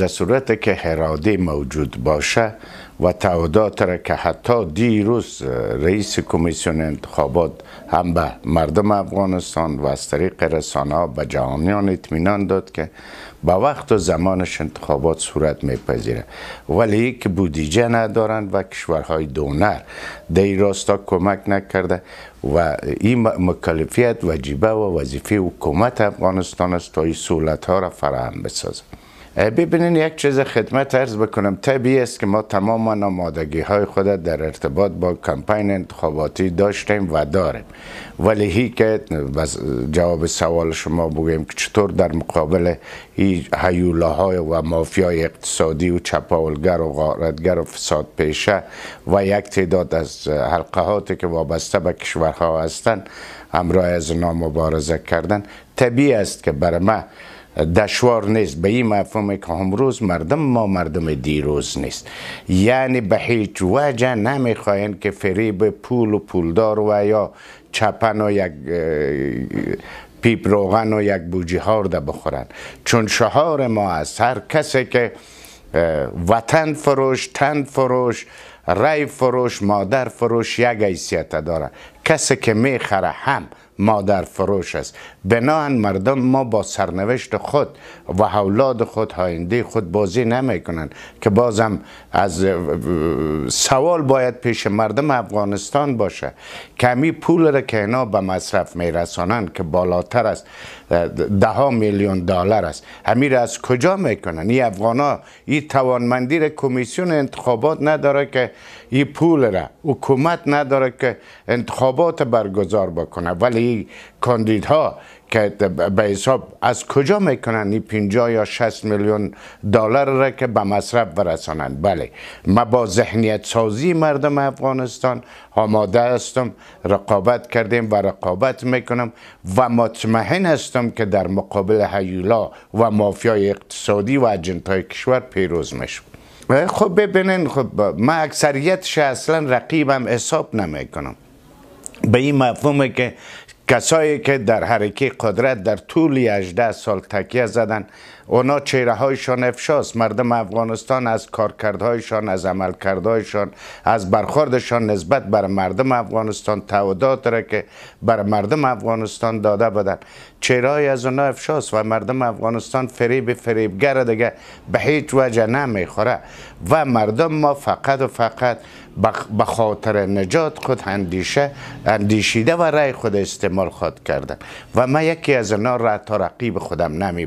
در صورت که اراده موجود باشه و تعهدات را که حتی دیروز رئیس کمیسیون انتخابات هم به مردم افغانستان و از طریق رسانه به جهانیان اطمینان داد که با وقت و زمانش انتخابات صورت میپذیره. ولی که بودیجه ندارند و کشورهای دونر در این راستا کمک نکرده و این مکلفیت وجیبه و وظیفه حکومت افغانستان است تا این را فراهم بسازه. ببینین یک چیز خدمت ارز بکنم. طبیعی است که ما تمام آمادگی های خود در ارتباط با کمپین انتخاباتی داشتیم و داریم. ولی هی که جواب سوال شما بگویم که چطور در مقابل این های و مافیای اقتصادی و چپاولگر و غارتگر و فساد پیشه و یک تعداد از حلقه که وابسته به کشورها هستند همراه از مبارزه کردن طبیعی است که برای ما دشوار نیست. به این مفهوم که امروز مردم ما مردم دیروز نیست. یعنی به هیچ وجه نمی‌خواین که فریب پول و پولدار و یا چپن و یک پیپ روغن و یک بوجی هارده بخورن. چون شهار ما از هر کسی که وطن فروش تن فروش رای فروش مادر فروش یک حیثیت داره. کسی که می‌خره هم مادر فروش است. بناهن مردم ما با سرنوشت خود و اولاد خود آینده خود بازی نمی کنند که بازم از سوال باید پیش مردم افغانستان باشه. کمی پول را که اینا به مصرف می رسانند که بالاتر است ده میلیون دلار است. همین از کجا می‌کنن این افغانا این توانمندی را کمیسیون انتخابات نداره که این پول را حکومت نداره که انتخابات برگزار بکنه. ولی کاندیدها که به حساب از کجا می‌کنن این 50 یا 60 میلیون دلار را که به مصرف برسانند؟ بله ما با ذهنیت سازی مردم افغانستان آماده هستم رقابت کردیم و رقابت می‌کنم و مطمئن هستم که در مقابل هیولا و مافیای اقتصادی و اجنتای کشور پیروز میشم خب ببینین خب ما اکثریتش اصلا رقیبم حساب نمی‌کنم. به این مفهومه که کسایی که در حرکه قدرت در طول 18 سال تکیه زدن اونا چهره هایشان افشاست مردم افغانستان از کارکردهایشان از عملکردهایشان از برخوردشان نسبت بر مردم افغانستان تعهدات را که بر مردم افغانستان داده بدن چهره از اونا افشاست و مردم افغانستان فریب فریبگر دیگه به هیچ وجه نمی‌خوره. و مردم ما فقط و فقط به خاطر نجات خود اندیشه اندیشیده و رای خود استعمال خود کردن. و من یکی از اینا را تا رقیب خودم نمی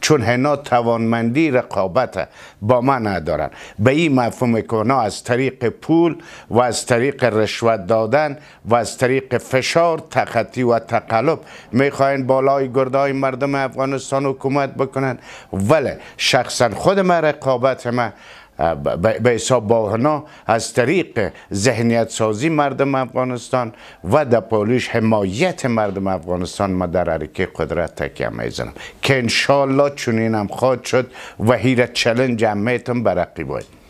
چون هنا توانمندی رقابت با من ندارن. به این مفهوم که از طریق پول و از طریق رشوت دادن و از طریق فشار تخطی و تقلب می‌خواین بالای گردهای مردم افغانستان حکومت بکنن. ولی شخصا خود من رقابت من به حساب باهنا از طریق ذهنیت سازی مردم افغانستان و در پولیش حمایت مردم افغانستان ما در حرکه قدرت تکیه می‌زنم. که انشالله چونین هم خواهد شد و هیره چلنج همیتم برقی باید.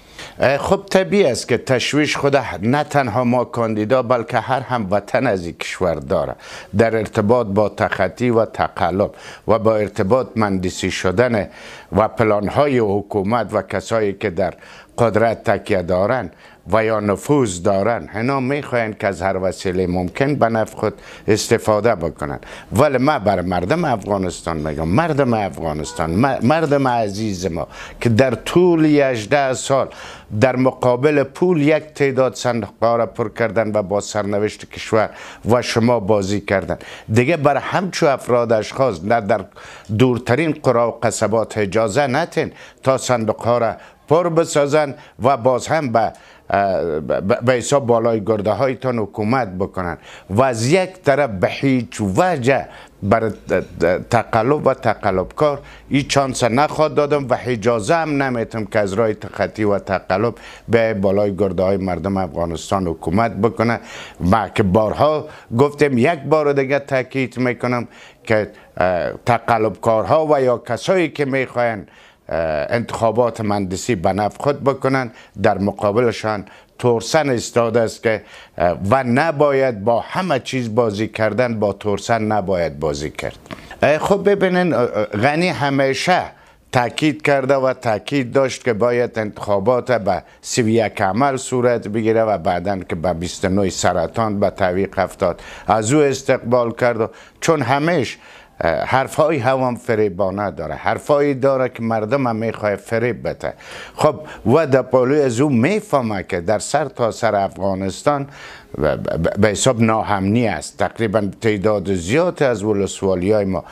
خب طبیعی است که تشویش خود نه تنها ما کاندیدا بلکه هر هم وطن از این کشور داره. در ارتباط با تخطی و تقلب و با ارتباط مندسی شدن و پلانهای حکومت و کسایی که در قدرت تکیه دارن و یا نفوذ دارن اینا می‌خواین که از هر وسیله ممکن به نفع خود استفاده بکنن. ولی ما بر مردم افغانستان میگم مردم افغانستان مردم عزیز ما که در طول 18 سال در مقابل پول یک تعداد صندوق را پر کردن و با سرنوشت کشور و شما بازی کردن. دیگه بر همچو افراد اشخاص نه در دورترین قرا و قصبات اجازه نتین تا صندوق ها را پر بسازن و باز هم به به حساب بالای گرده هایتان حکومت بکنن. و از یک طرف به هیچ وجه بر تقلب و تقلب کار این چانس نخواد دادم و اجازه هم نمیتم که از راه تخطی و تقلب به بالای گرده های مردم افغانستان حکومت بکنه. ما که بارها گفتم یک بار دیگه تاکید می‌کنم که تقلب کارها و یا کسایی که می‌خواین انتخابات مندسی به نفع خود بکنن در مقابلشان تورسن استاده است که و نباید با همه چیز بازی کردن با تورسن نباید بازی کرد. خب ببینین غنی همیشه تاکید کرده و تاکید داشت که باید انتخابات به سی یک عمل صورت بگیره و بعدا که به 29 سرطان به تعویق افتاد. از او استقبال کرد چون همیش حرفای هم فریبانه داره حرفایی داره که مردم هم می‌خواه فریب بده. خب و در از او می‌فهمه که در سر تا سر افغانستان به حساب ناهمنی است. تقریبا تعداد زیاد از ولسوالی های ما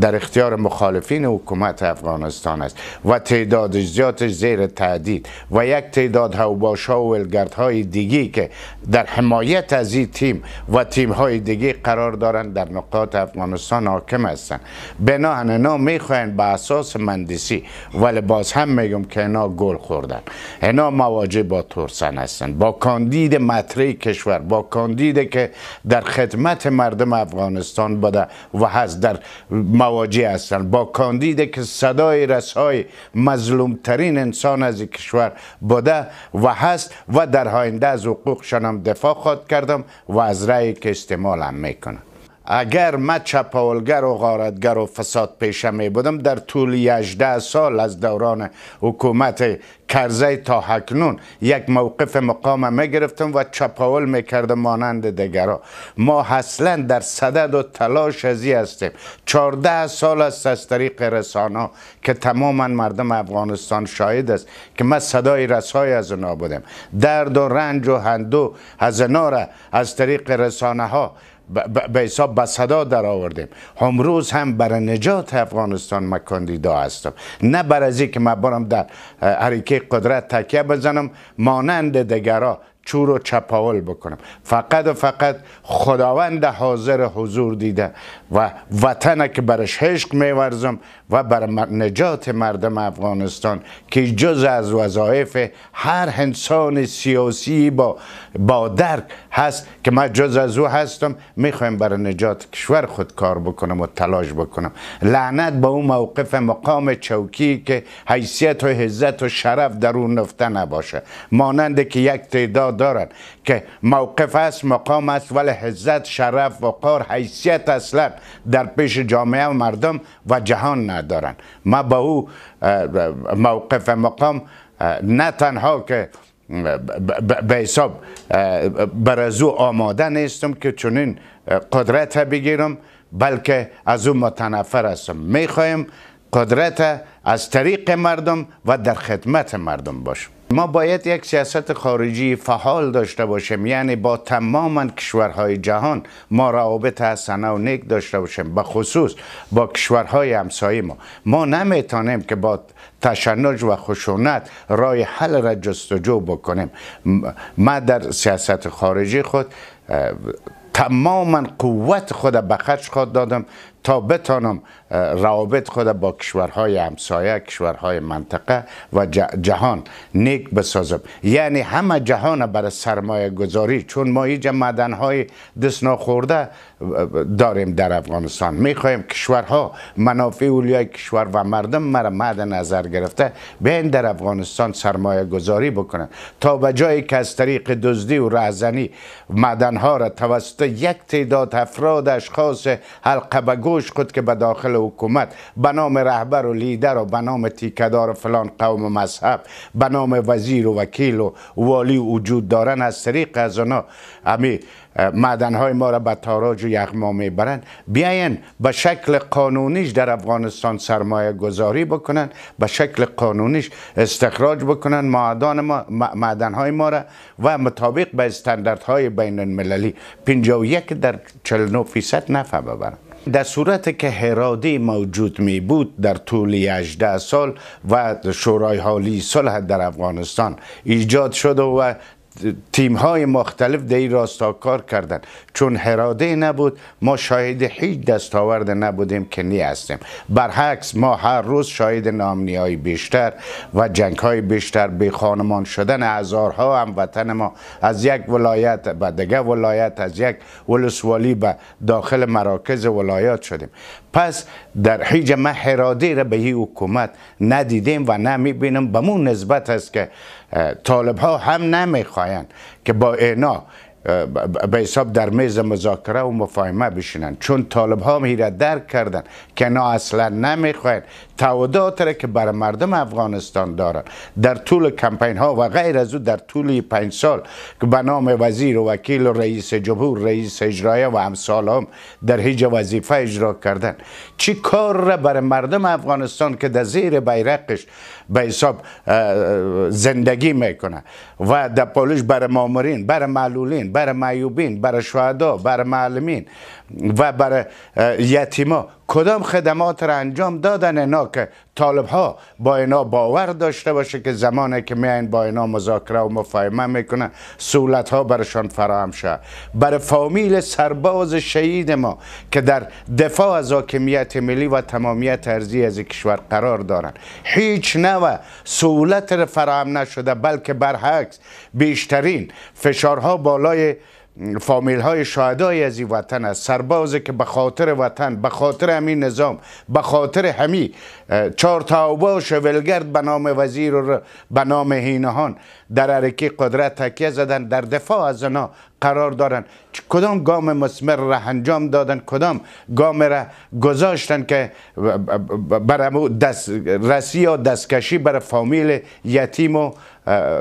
در اختیار مخالفین حکومت افغانستان است و تعداد زیادش زیر تهدید و یک تعداد هوباش ها و ولگرد های دیگی که در حمایت از این تیم و تیم های دیگی قرار دارند در نقاط افغانستان حاکم هستند. بناهن اینا می‌خواین به اساس مندسی ولی باز هم میگم که اینا گل خوردن. اینا مواجه با ترسن هستند. با کاندید مطرح کشور. با کاندید که در خدمت مردم افغانستان بوده و هست در مواجه هستند با کاندید که صدای رسای مظلومترین انسان از کشور بوده و هست و در آینده از حقوقشان هم دفاع خواهد کردم و از رأی که استعمال هم می‌کنم. اگر من چپاولگر و غارتگر و فساد پیشه می بودم در طول 18 سال از دوران حکومت کرزی تا حکنون یک موقف مقام می گرفتم و چپاول می کردم مانند دیگرا ما اصلا در صدد و تلاش ازی هستیم. 14 سال است از طریق رسانه که تماما مردم افغانستان شاهد است که ما صدای رسای از اونا بودم درد و رنج و هندو از اونا را از طریق رسانه ها به حساب به صدا در آوردیم امروز هم برای نجات افغانستان کاندیدا هستم. نه برای که ما برم در حرکه قدرت تکیه بزنم مانند دیگرا چور و چپاول بکنم. فقط و فقط خداوند حاضر حضور دیده و وطن که برش عشق میورزم و بر نجات مردم افغانستان که جز از وظایف هر انسان سیاسی با, با درک هست که من جز از او هستم می‌خوایم برای نجات کشور خود کار بکنم و تلاش بکنم. لعنت با اون موقف مقام چوکی که حیثیت و حزت و شرف در اون نفته نباشه. مانند که یک تعداد دارن که موقف است مقام است ولی حزت شرف و قار حیثیت اصلا در پیش جامعه و مردم و جهان ندارن. ما با او موقف مقام نه تنها که به حساب بر از او آماده نیستم که چنین قدرت بگیرم بلکه از او متنفر هستم. می‌خوایم قدرت از طریق مردم و در خدمت مردم باشم. ما باید یک سیاست خارجی فعال داشته باشیم یعنی با تمام کشورهای جهان ما روابط حسنه و نیک داشته باشیم به خصوص با کشورهای همسایه ما. ما نمی‌تونیم که با تشنج و خشونت رای حل را جستجو بکنیم. ما در سیاست خارجی خود تماما قوت خود به خرج خود دادم. تا بتانم روابط خود با کشورهای همسایه کشورهای منطقه و جهان نیک بسازم. یعنی همه جهان برای سرمایه گذاری چون ما اینجا مدنهای دست نخورده داریم در افغانستان. می‌خوایم کشورها منافع اولیای کشور و مردم مرا مد نظر گرفته بیاین در افغانستان سرمایه گذاری بکنن. تا به جایی که از طریق دزدی و رهزنی مدنها را توسط یک تعداد افراد اشخاص حلقه گوش خود که به داخل حکومت به نام رهبر و لیدر و به نام تیکدار فلان قوم و مذهب به نام وزیر و وکیل و والی وجود دارن از طریق از اونا امی معدنهای ما را به تاراج و یغما می‌برند بیاین به شکل قانونیش در افغانستان سرمایه گذاری بکنن به شکل قانونیش استخراج بکنن معدن ما معدنهای ما را و مطابق به استانداردهای بین المللی 51 در 49 فیصد نفع ببرن. در صورت که هرادی موجود می بود در طول 18 سال و شورای حالی صلح در افغانستان ایجاد شد و تیم های مختلف در این راستا کار کردن. چون هراده نبود ما شاهد هیچ دستاورد نبودیم که نی هستیم. برعکس ما هر روز شاهد نامنی های بیشتر و جنگ های بیشتر به خانمان شدن هزارها هم وطن ما. از یک ولایت به دیگه ولایت از یک ولسوالی به داخل مراکز ولایات شدیم. پس در هیچ ما هراده را به این حکومت ندیدیم و نمی‌بینم. به مون نسبت است که طالب ها هم نمی‌خواین که با اینا به حساب در میز مذاکره و مفاهمه بشینن. چون طالب ها میره درک کردن که نه اصلا نمی‌خواین. تعهدات را که بر مردم افغانستان دارن. در طول کمپین ها و غیر از او در طول پنج سال که به نام وزیر و وکیل و رئیس جمهور رئیس اجرایه و امثال هم در هیچ وظیفه اجرا کردن. چی کار را بر مردم افغانستان که در زیر بیرقش به حساب زندگی می‌کنه. و در پولش بر مامورین بر معلولین بر معیوبین بر شهدا بر معلمین و بر یتیما. کدام خدمات را انجام دادن اینا که طالب ها با اینا باور داشته باشه که زمانی که میاین با اینا مذاکره و مفاهمه می‌کنن سهولت ها برشان فراهم شه. بر فامیل سرباز شهید ما که در دفاع از حاکمیت ملی و تمامیت ارزی از کشور قرار دارن هیچ نوع سهولت فراهم نشده بلکه برعکس بیشترین فشارها بالای فامیل های شهدای از این وطن است. سربازی که به خاطر وطن به خاطر همین نظام به خاطر همی چهار تا شولگرد به نام وزیر و به نام هینهان. در حرکه قدرت تکیه زدن در دفاع از اونا قرار دارن کدام گام مسمر را انجام دادن؟ کدام گام را گذاشتن که بر دست رسی یا دستکشی بر فامیل یتیم و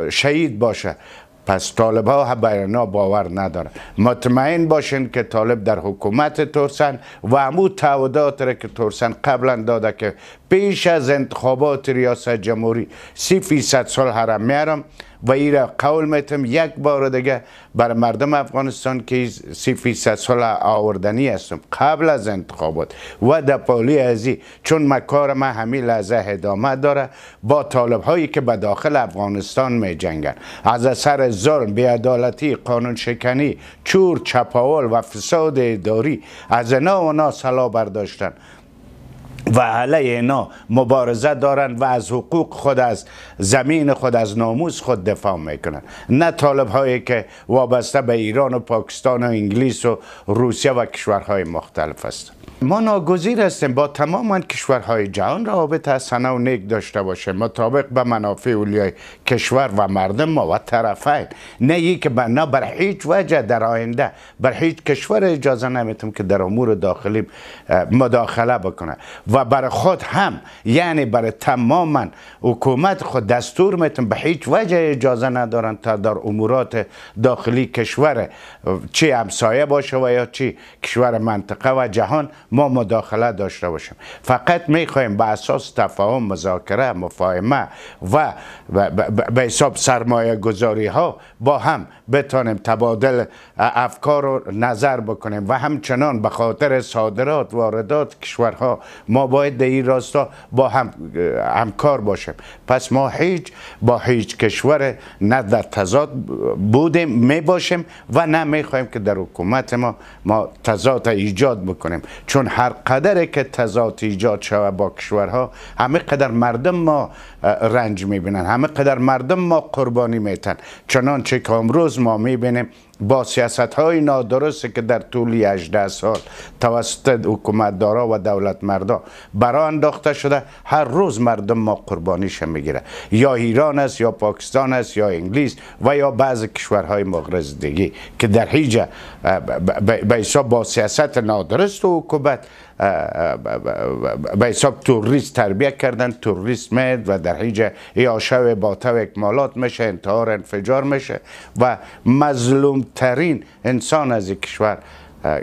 شهید باشه؟ پس طالب ها به باور ندارن. مطمئن باشین که طالب در حکومت ترسن و امو تعهدات را که ترسن قبلا داده که پیش از انتخابات ریاست جمهوری سی فیصد سال حرم میارم. و ایره قول میتم یک بار دیگه بر مردم افغانستان که سی فیصد سال آوردنی هستم قبل از انتخابات. و در پالی ازی چون مکار ما همین لحظه ادامه داره با طالب هایی که به داخل افغانستان می جنگن از اثر ظلم بیعدالتی قانون شکنی چور چپاول و فساد اداری از اینا و نا سلا برداشتن. و علیه اینا مبارزه دارن و از حقوق خود از زمین خود از ناموس خود دفاع می‌کنن. نه طالب هایی که وابسته به ایران و پاکستان و انگلیس و روسیه و کشورهای مختلف است ما ناگزیر هستیم. با تمام کشورهای جهان رابطه سنه و نیک داشته باشه مطابق به منافع اولیای کشور و مردم ما و طرفین. نه ای که نه بر هیچ وجه در آینده بر هیچ کشور اجازه نمیتم که در امور داخلی مداخله بکنه. و بر خود هم یعنی بر تماما حکومت خود دستور میتم به هیچ وجه اجازه ندارن تا در امورات داخلی کشور چی همسایه باشه و یا چی کشور منطقه و جهان ما مداخله داشته باشیم. فقط می‌خواهیم به اساس تفاهم مذاکره مفاهمه و به حساب سرمایه گذاری ها با هم بتانیم تبادل افکار و نظر بکنیم و همچنان به خاطر صادرات واردات کشورها ما باید در این راستا با هم همکار باشیم. پس ما هیچ با هیچ کشور نه در تضاد بودیم می باشیم و نه می خواهیم که در حکومت ما ما تضاد ایجاد بکنیم. چون هر قدر که تضاد ایجاد شود با کشورها همه قدر مردم ما رنج می‌بینن همه قدر مردم ما قربانی میتن. چنانچه که امروز ما می‌بینیم با سیاست های نادرست که در طول 18 سال توسط حکومت دارا و دولت مردا برا انداخته شده هر روز مردم ما قربانیش می‌گیره. یا ایران است یا پاکستان است یا انگلیس و یا بعض کشورهای مغرض دیگه که در هیچ به حساب با سیاست نادرست و حکومت به حساب توریست تربیه کردن توریست مید و در هیچ یا با تو اکمالات میشه انتحار انفجار میشه و مظلوم ترین انسان از کشور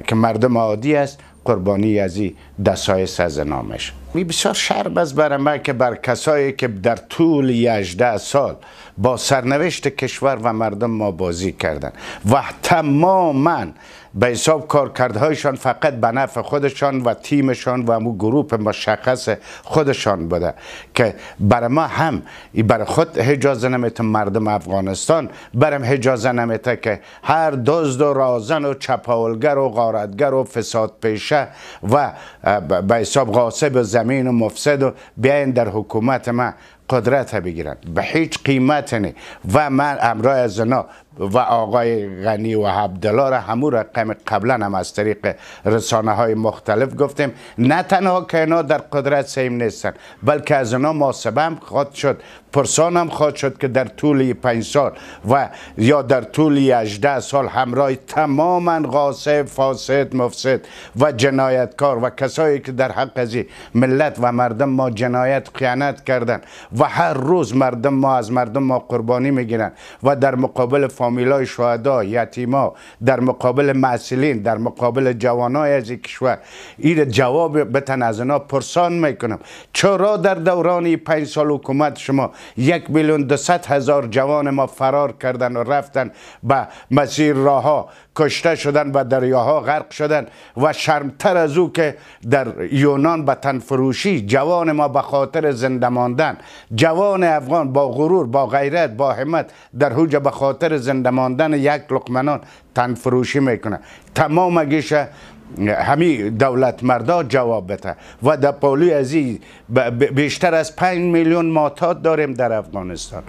که مردم عادی است قربانی از این دسایس از نامش. می بسیار شرب است برای که بر کسایی که در طول 18 سال با سرنوشت کشور و مردم ما بازی کردن و تماما به حساب کارکردهایشان فقط به نفع خودشان و تیمشان و امو گروپ مشخص خودشان بوده که برای ما هم برای خود اجازه نمیته مردم افغانستان برم اجازه نمیته که هر دزد و رازن و چپاولگر و غارتگر و فساد پیشه و به حساب غاصب زمین و مفسد و بیاین در حکومت ما قدرت بگیرن. به هیچ قیمت نه و من امرای از و آقای غنی و عبدالله را همون رقم قبلا هم از طریق رسانه های مختلف گفتیم. نه تنها که اینا در قدرت سیم نیستن بلکه از اینا محاسبه هم خود شد. پرسانم خواهد شد که در طول پنج سال و یا در طول 18 سال همراه تماما غاصب فاسد مفسد و جنایتکار و کسایی که در حق از ملت و مردم ما جنایت خیانت کردن و هر روز مردم ما از مردم ما قربانی می‌گیرن و در مقابل فامیلای شهدا یتیما در مقابل معسلین در مقابل جوانای از کشور این جواب بتن از اینا پرسان می‌کنم. چرا در دوران پنج سال حکومت شما یک میلیون دوصد هزار جوان ما فرار کردن و رفتن به مسیر راه کشته شدن و دریاها غرق شدن و شرمتر از او که در یونان به تنفروشی جوان ما به خاطر زنده ماندن. جوان افغان با غرور با غیرت با همت در حوجه به خاطر زنده ماندن یک لقمنان تنفروشی می‌کنه. تمام گیش همی دولت مردا جواب بده. و در پولی ازی بیشتر از پنج میلیون ماتات داریم در افغانستان.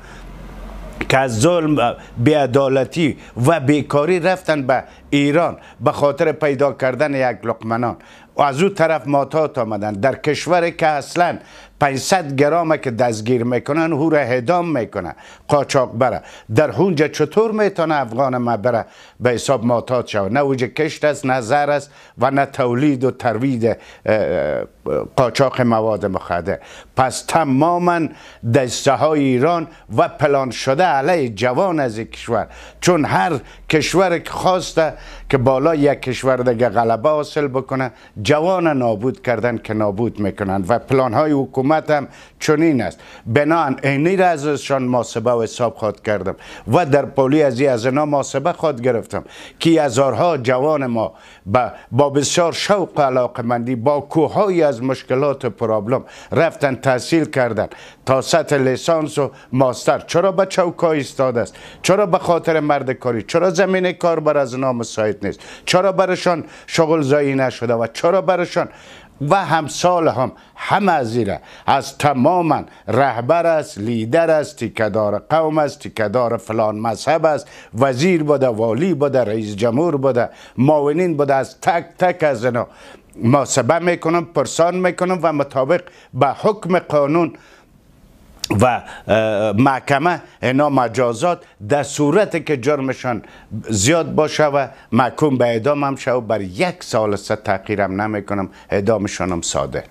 که از ظلم بیعدالتی و بیکاری رفتن به ایران به خاطر پیدا کردن یک لقمنان و از او طرف ماتات آمدن در کشوری که اصلا 500 گرامه که دستگیر می‌کنن او را هدام می‌کنن. قاچاق بره. در هونجا چطور می‌تونه افغان ما بره؟ به حساب ماتات شود. نه اوجه کشت است نه زر است و نه تولید و تروید قاچاق مواد مخدر. پس تماما دسته های ایران و پلان شده علیه جوان از کشور. چون هر کشور که خواسته که بالا یک کشور دیگه غلبه حاصل بکنه. جوان نابود کردن که نابود می‌کنن و پلان های حکومت هم چنین است. بنان اینی را ازشان محاسبه و حساب خواد کردم و در پولی از از اینا محاسبه خواد گرفتم که هزارها جوان ما با بسیار شوق و علاقه مندی با کوههای از مشکلات و پرابلم رفتن تحصیل کردن. تا سطح لیسانس و ماستر. چرا به چوکا ایستاده است؟ چرا به خاطر مرد کاری؟ چرا زمین کار بر از نام نیست. چرا برشان شغل زایی نشده و چرا برشان و همسال هم هم از از تماما رهبر است لیدر است تیکدار قوم است تیکدار فلان مذهب است. وزیر بوده والی بوده رئیس جمهور بوده معاونین بوده. از تک تک از اینا محاسبه می‌کنم پرسان می‌کنم و مطابق به حکم قانون و محکمه اینا مجازات در صورت که جرمشان زیاد باشه و محکوم به اعدام هم شود بر یک سال سه تغییرم نمی‌کنم اعدامشانم ساده.